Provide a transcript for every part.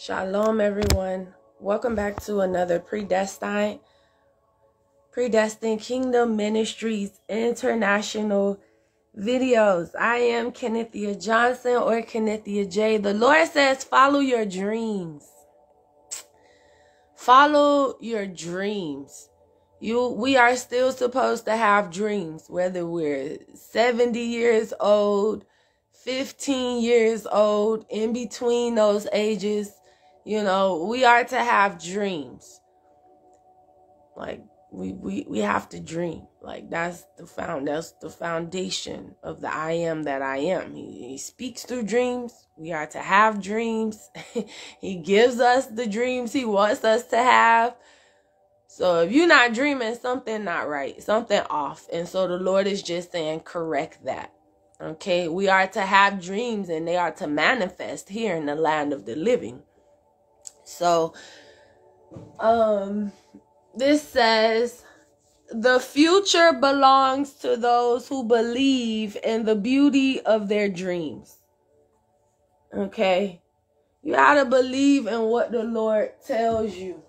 Shalom, everyone. Welcome back to another predestined, predestined Kingdom Ministries International videos. I am Kennithia Johnson or Kennithia J. The Lord says, follow your dreams. Follow your dreams. You, we are still supposed to have dreams, whether we're 70 years old, 15 years old, in between those ages. You know, we are to have dreams. Like we we we have to dream. Like that's the found that's the foundation of the I am that I am. He, he speaks through dreams. We are to have dreams. he gives us the dreams he wants us to have. So if you're not dreaming, something not right, something off. And so the Lord is just saying, correct that. Okay, we are to have dreams and they are to manifest here in the land of the living. So, um, this says, the future belongs to those who believe in the beauty of their dreams. Okay, you gotta believe in what the Lord tells you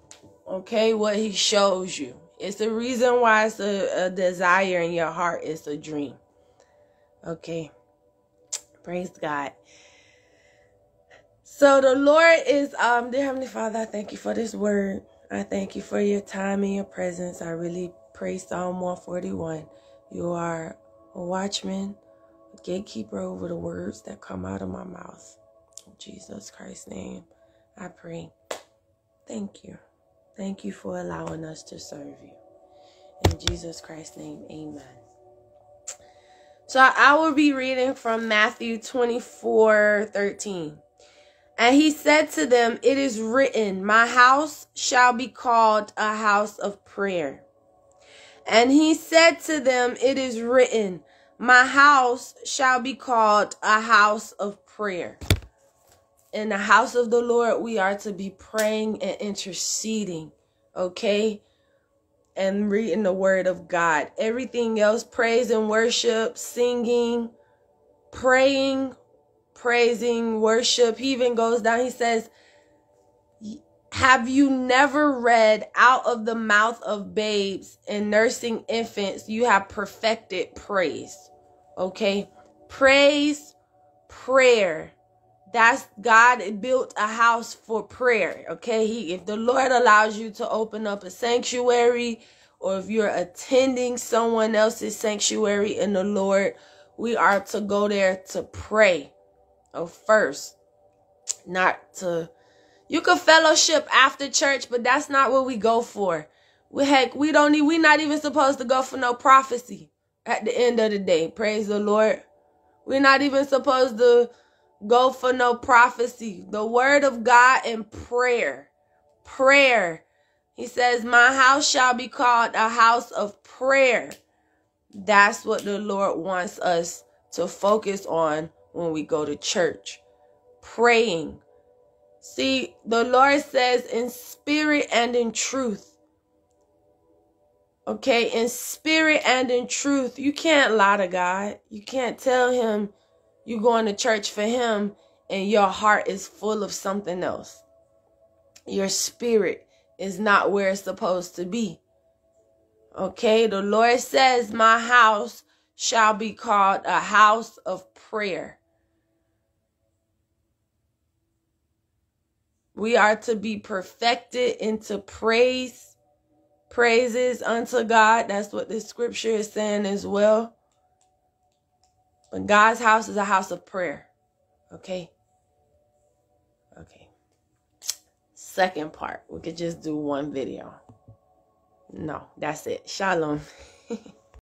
okay? What he shows you. It's the reason why it's a, a desire in your heart. It's a dream. Okay. Praise God. So the Lord is, um, dear Heavenly Father, I thank you for this word. I thank you for your time and your presence. I really praise Psalm 141. You are a watchman, a gatekeeper over the words that come out of my mouth. In Jesus Christ's name, I pray. Thank you. Thank you for allowing us to serve you. In Jesus Christ's name, amen. So I will be reading from Matthew 24 13. And he said to them, It is written, My house shall be called a house of prayer. And he said to them, It is written, My house shall be called a house of prayer in the house of the Lord, we are to be praying and interceding, okay? And reading the word of God. Everything else, praise and worship, singing, praying, praising, worship. He even goes down, he says, have you never read out of the mouth of babes and nursing infants, you have perfected praise? Okay? Praise, prayer that's God built a house for prayer. Okay. He, if the Lord allows you to open up a sanctuary or if you're attending someone else's sanctuary in the Lord, we are to go there to pray oh, first, not to, you can fellowship after church, but that's not what we go for. We heck, we don't need, we're not even supposed to go for no prophecy at the end of the day. Praise the Lord. We're not even supposed to go for no prophecy. The word of God and prayer. Prayer. He says, My house shall be called a house of prayer. That's what the Lord wants us to focus on when we go to church. Praying. See, the Lord says in spirit and in truth. Okay, in spirit and in truth. You can't lie to God. You can't tell him you're going to church for him and your heart is full of something else. Your spirit is not where it's supposed to be. Okay, the Lord says, My house shall be called a house of prayer. We are to be perfected into praise, praises unto God. That's what the scripture is saying as well. But God's house is a house of prayer. Okay? Okay. Second part. We could just do one video. No, that's it. Shalom.